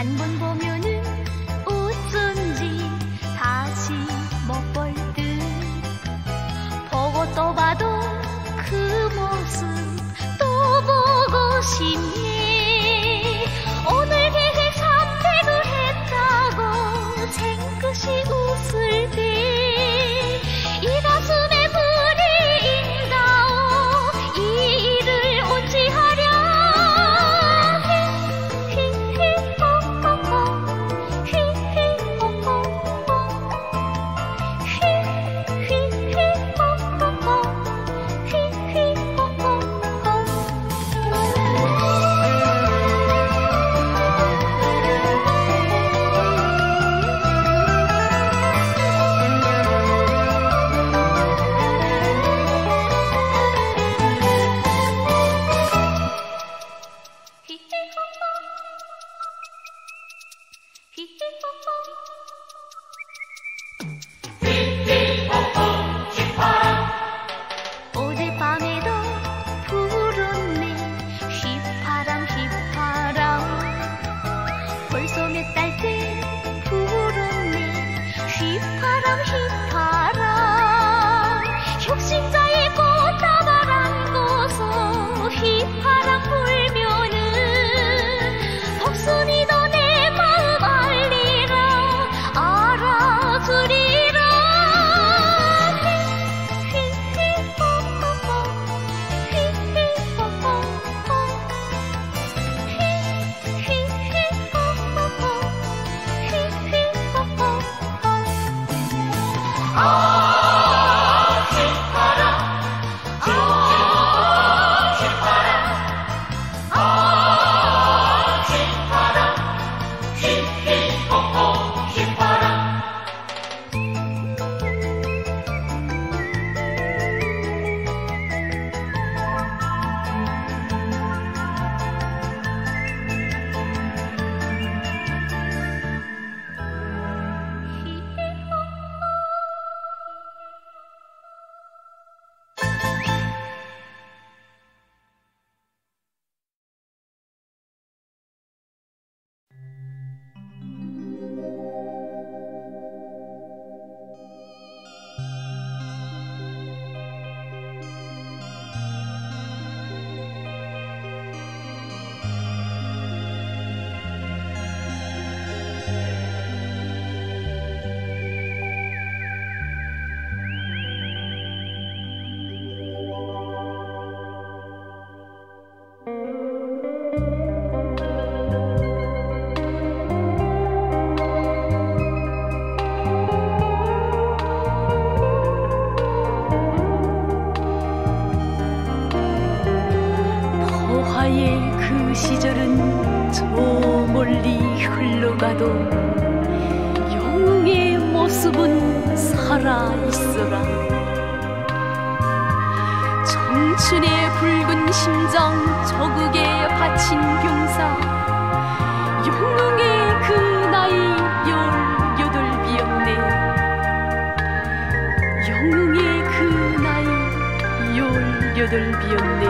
한번 보. espionner.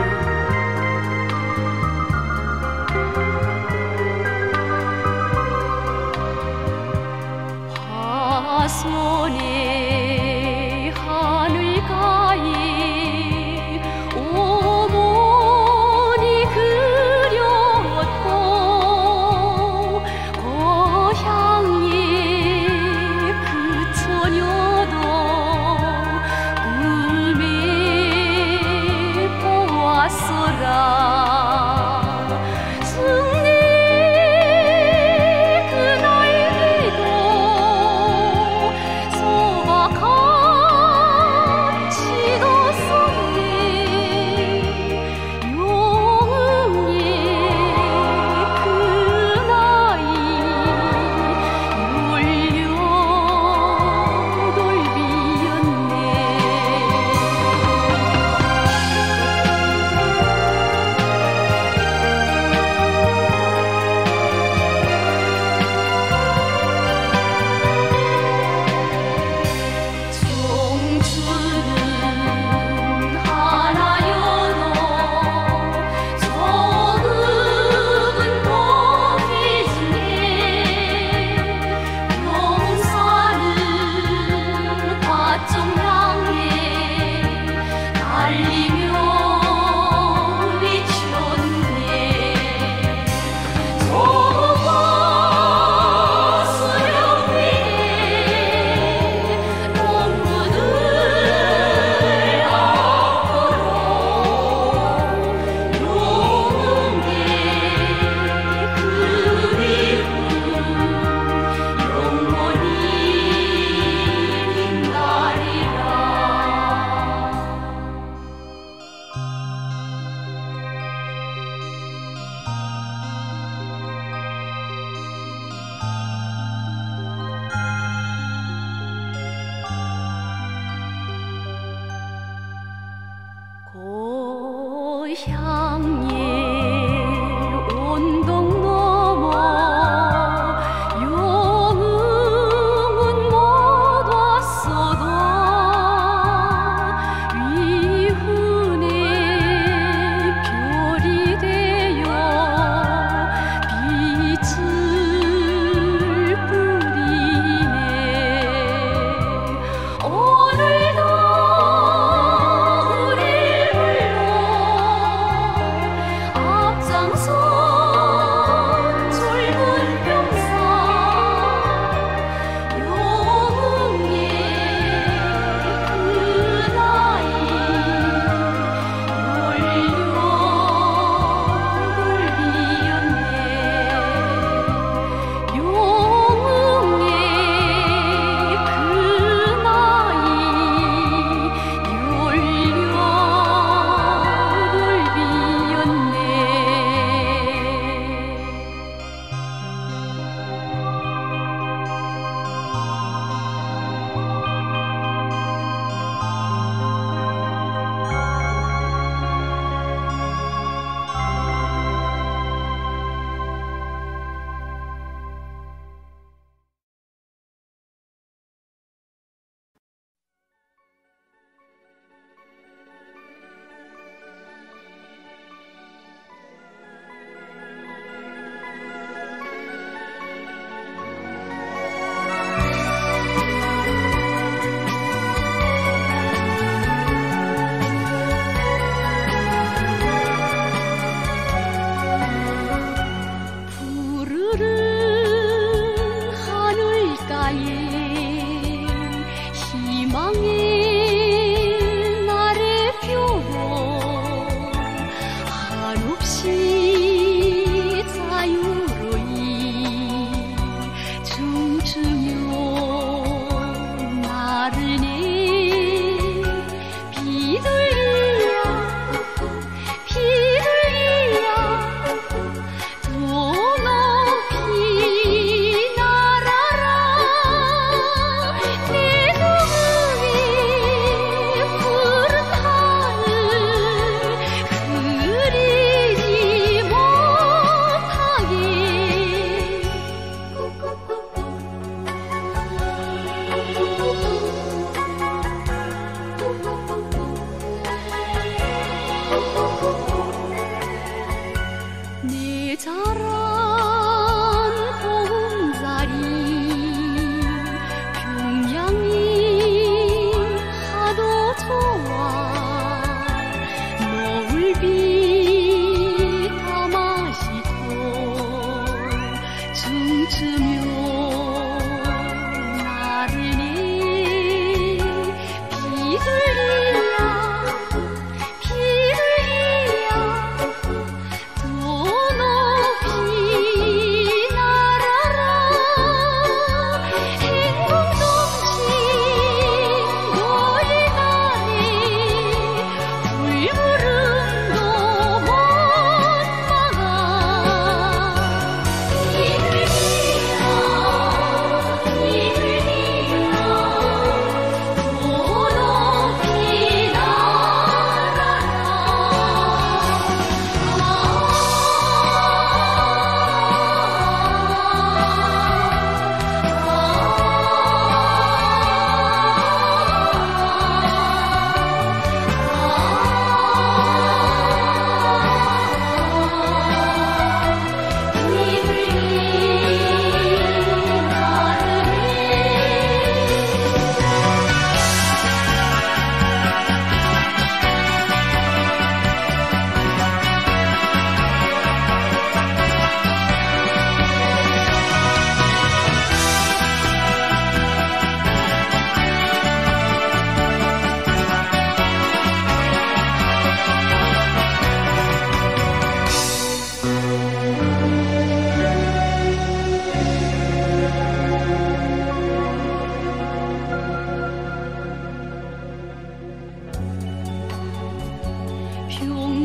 穷。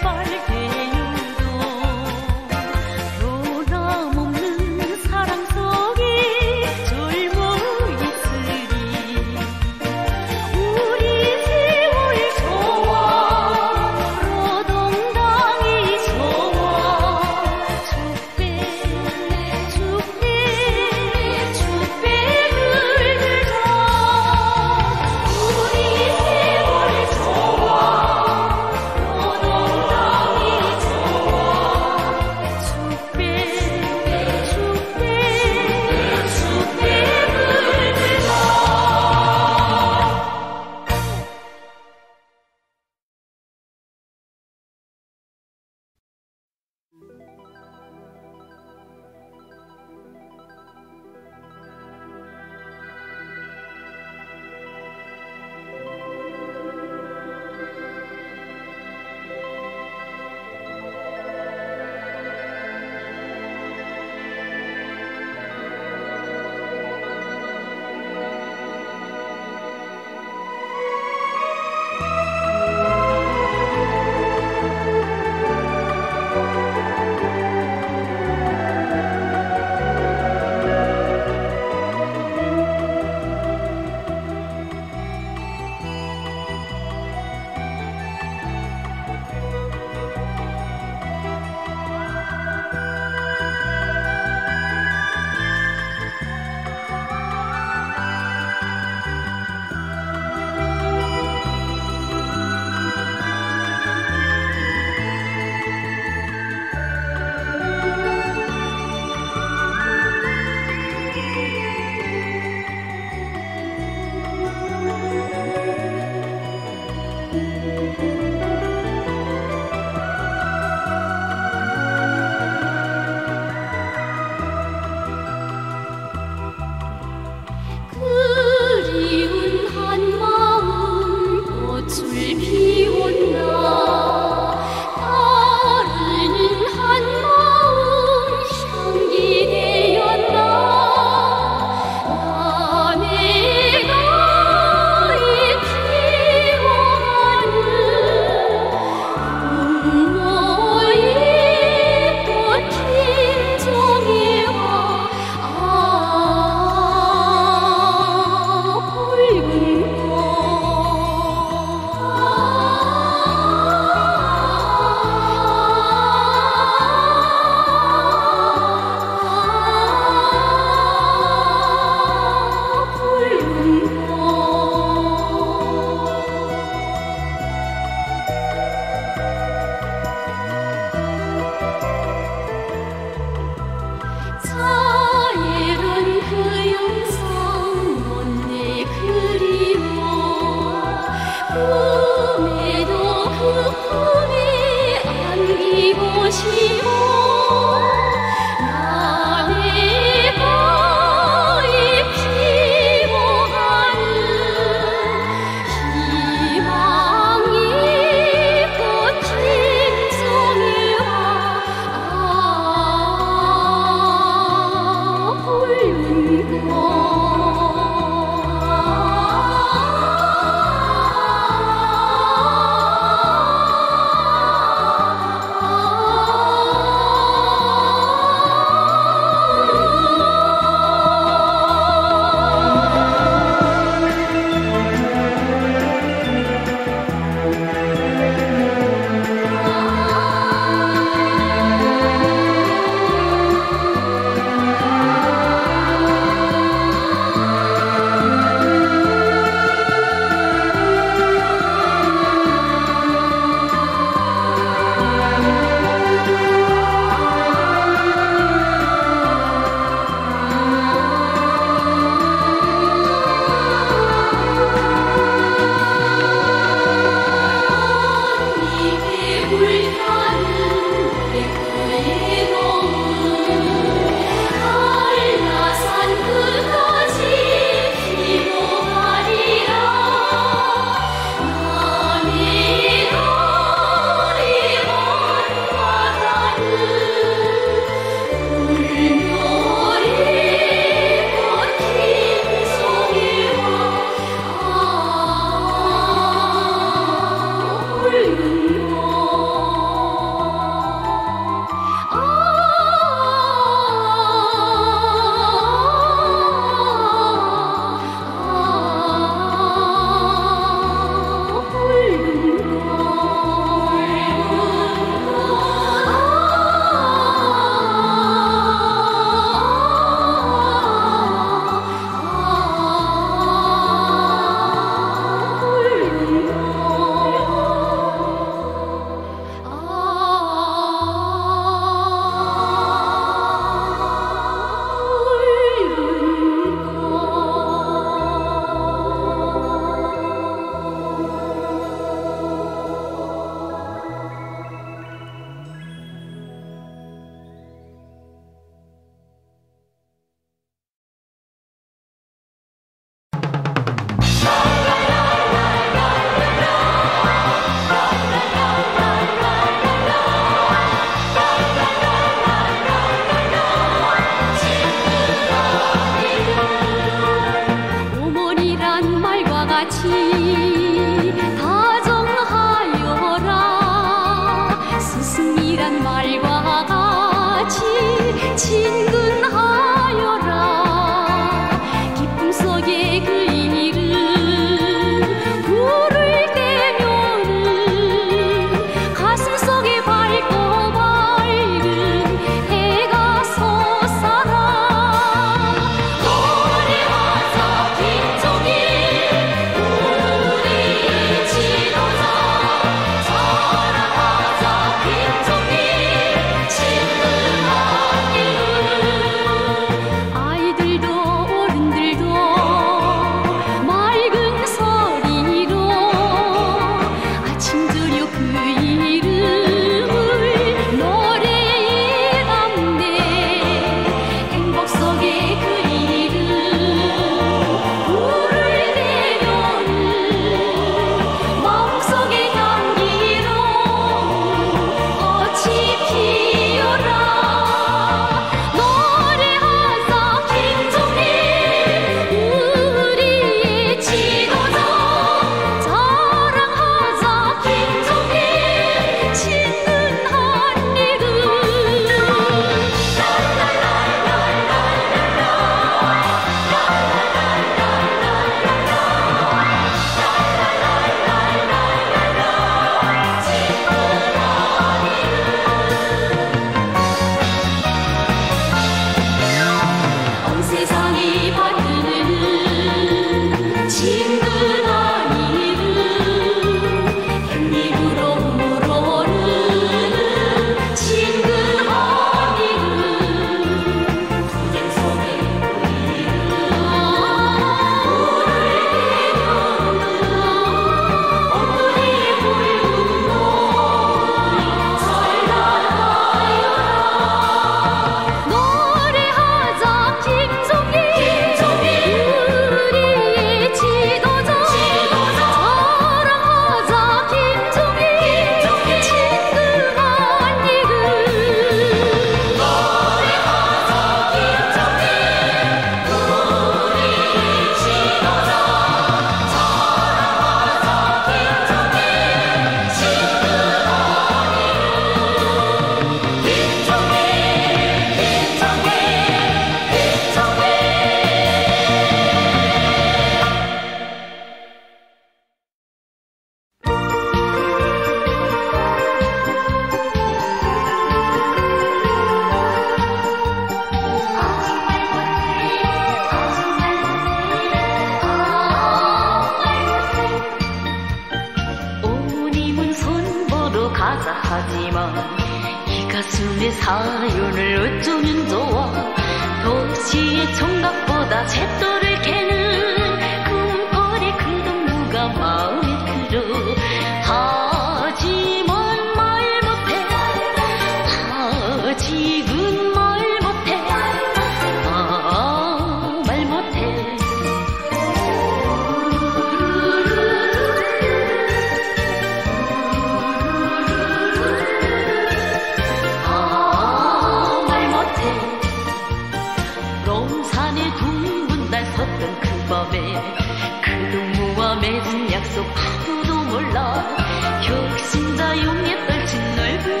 혁신자 용에 떨친 넓은